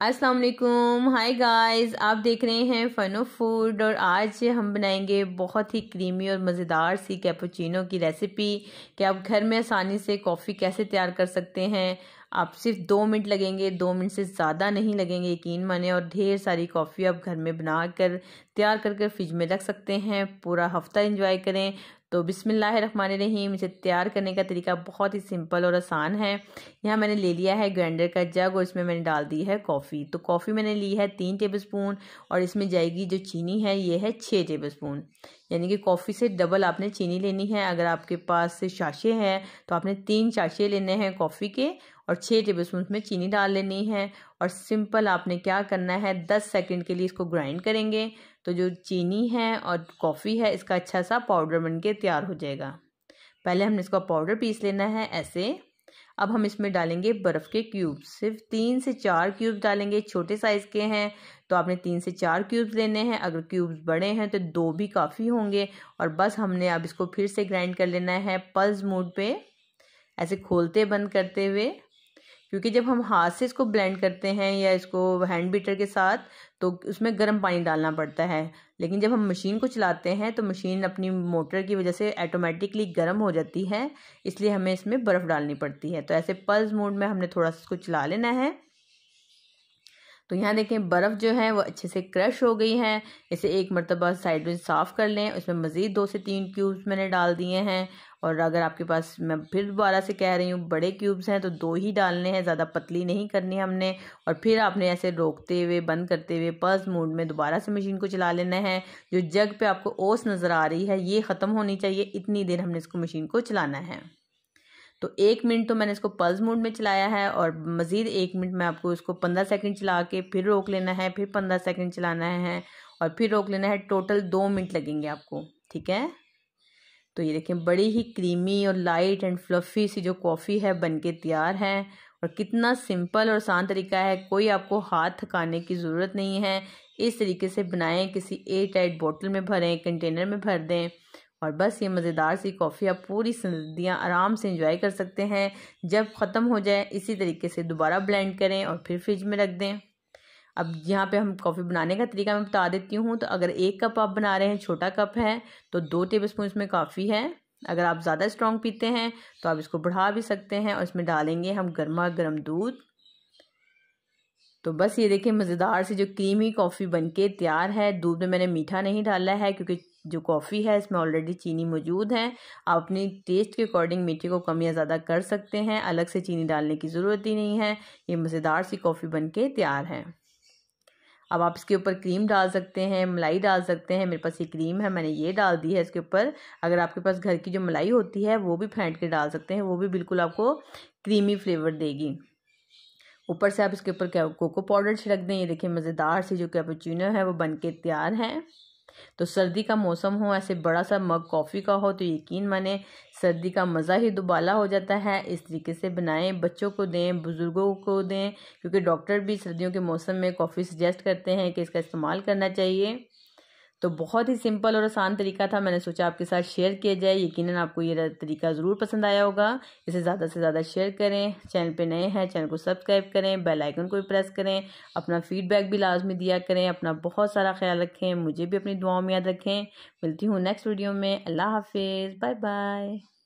अस्सलाम वालेकुम hi guys आप देख रहे हैं फन ऑफ़ फ़ूड और आज हम बनाएँगे बहुत ही क्रीमी और मज़ेदार सी कैपुचिनो की रेसिपी कि आप घर में आसानी से कॉफ़ी कैसे तैयार कर सकते हैं। आप सिर्फ़ दो मिनट लगेंगे, दो मिनट से ज़्यादा नहीं लगेंगे यकीन माने और ढेर सारी कॉफ़ी आप घर में बना कर तैयार कर कर फ्रिज में रख सकते हैं, पूरा हफ़्ता इंजॉय करें। तो रहीम इसे तैयार करने का तरीका बहुत ही सिंपल और आसान है। यहाँ मैंने ले लिया है ग्राइंडर का जग और इसमें मैंने डाल दी है कॉफ़ी। तो कॉफ़ी मैंने ली है तीन टेबल स्पून और इसमें जाएगी जो चीनी है, ये है छः टेबल स्पून यानी कि कॉफ़ी से डबल आपने चीनी लेनी है। अगर आपके पास शाशे हैं तो आपने तीन शाशे लेने हैं कॉफ़ी के और छः टेबल स्पून में चीनी डाल लेनी है। और सिंपल आपने क्या करना है, दस सेकंड के लिए इसको ग्राइंड करेंगे। तो जो चीनी है और कॉफ़ी है, इसका अच्छा सा पाउडर बन के तैयार हो जाएगा। पहले हमने इसका पाउडर पीस लेना है ऐसे। अब हम इसमें डालेंगे बर्फ़ के क्यूब्स सिर्फ़ तीन से चार क्यूब्स डालेंगे, छोटे साइज़ के हैं। तो आपने तीन से चार क्यूब्स लेने हैं। अगर क्यूब्स बड़े हैं तो दो भी काफ़ी होंगे। और बस हमने अब इसको फिर से ग्राइंड कर लेना है पल्स मूड पे। ऐसे खोलते बंद करते हुए। क्योंकि जब हम हाथ से इसको ब्लेंड करते हैं या इसको हैंड बीटर के साथ तो उसमें गर्म पानी डालना पड़ता है। लेकिन जब हम मशीन को चलाते हैं तो मशीन अपनी मोटर की वजह से ऐटोमेटिकली गर्म हो जाती है, इसलिए हमें इसमें बर्फ़ डालनी पड़ती है। तो ऐसे पल्स मोड में हमने थोड़ा सा इसको चला लेना है। तो यहाँ देखें, बर्फ़ जो है वो अच्छे से क्रश हो गई है। इसे एक मरतबा साइड में साफ़ कर लें। उसमें मज़ीद दो से तीन क्यूब्स मैंने डाल दिए हैं। और अगर आपके पास, मैं फिर दोबारा से कह रही हूँ, बड़े क्यूब्स हैं तो दो ही डालने हैं, ज़्यादा पतली नहीं करनी हमने। और फिर आपने ऐसे रोकते हुए, बंद करते हुए पर्स मोड में दोबारा से मशीन को चला लेना है। जो जग पे आपको ओस नज़र आ रही है, ये ख़त्म होनी चाहिए। इतनी देर हमने इसको मशीन को चलाना है। तो एक मिनट तो मैंने इसको पल्स मोड में चलाया है और मज़ीद एक मिनट में आपको इसको पंद्रह सेकंड चला के फिर रोक लेना है, फिर पंद्रह सेकंड चलाना है और फिर रोक लेना है। टोटल दो मिनट लगेंगे आपको, ठीक है? तो ये देखें बड़ी ही क्रीमी और लाइट एंड फ्लफ़ी सी जो कॉफ़ी है बन के तैयार है और कितना सिंपल और आसान तरीका है। कोई आपको हाथ थकाने की ज़रूरत नहीं है। इस तरीके से बनाएँ, किसी एयर टाइट बोतल में भरें, कंटेनर में भर दें और बस ये मज़ेदार सी कॉफ़ी आप पूरी सर्दियाँ आराम से इंजॉय कर सकते हैं। जब ख़त्म हो जाए, इसी तरीके से दोबारा ब्लेंड करें और फिर फ्रिज में रख दें। अब यहाँ पे हम कॉफ़ी बनाने का तरीका मैं बता देती हूँ। तो अगर एक कप आप बना रहे हैं, छोटा कप है तो दो टेबल स्पून इसमें काफ़ी है। अगर आप ज़्यादा स्ट्रॉन्ग पीते हैं तो आप इसको बढ़ा भी सकते हैं और इसमें डालेंगे हम गर्मा गर्म दूध। तो बस ये देखिए, मज़ेदार सी जो क्रीमी कॉफ़ी बनके तैयार है। दूध में मैंने मीठा नहीं डाला है, क्योंकि जो कॉफ़ी है, इसमें ऑलरेडी चीनी मौजूद है। आप अपनी टेस्ट के अकॉर्डिंग मीठे को कम या ज़्यादा कर सकते हैं, अलग से चीनी डालने की ज़रूरत ही नहीं है। ये मज़ेदार सी कॉफ़ी बन के तैयार है। अब आप इसके ऊपर क्रीम डाल सकते हैं, मलाई डाल सकते हैं। मेरे पास ये क्रीम है, मैंने ये डाल दी है इसके ऊपर। अगर आपके पास घर की जो मलाई होती है, वो भी फेंट के डाल सकते हैं, वो भी बिल्कुल आपको क्रीमी फ्लेवर देगी। ऊपर से आप इसके ऊपर क्या, कोको पाउडर छिड़क दें। ये देखिए, मज़ेदार सी जो कैपुचिनो है, वो बन के तैयार हैं। तो सर्दी का मौसम हो, ऐसे बड़ा सा मग कॉफ़ी का हो तो यकीन माने सर्दी का मज़ा ही दुबाला हो जाता है। इस तरीके से बनाएँ, बच्चों को दें, बुज़ुर्गों को दें, क्योंकि डॉक्टर भी सर्दियों के मौसम में कॉफ़ी सजेस्ट करते हैं कि इसका इस्तेमाल करना चाहिए। तो बहुत ही सिंपल और आसान तरीका था। मैंने सोचा आपके साथ शेयर किया जाए। यकीनन आपको ये तरीका ज़रूर पसंद आया होगा। इसे ज़्यादा से ज़्यादा शेयर करें। चैनल पे नए हैं, चैनल को सब्सक्राइब करें, बेल आइकन को भी प्रेस करें। अपना फीडबैक भी लाजमी दिया करें। अपना बहुत सारा ख्याल रखें। मुझे भी अपनी दुआओं में याद रखें। मिलती हूँ नेक्स्ट वीडियो में। अल्लाह हाफिज़। Bye bye.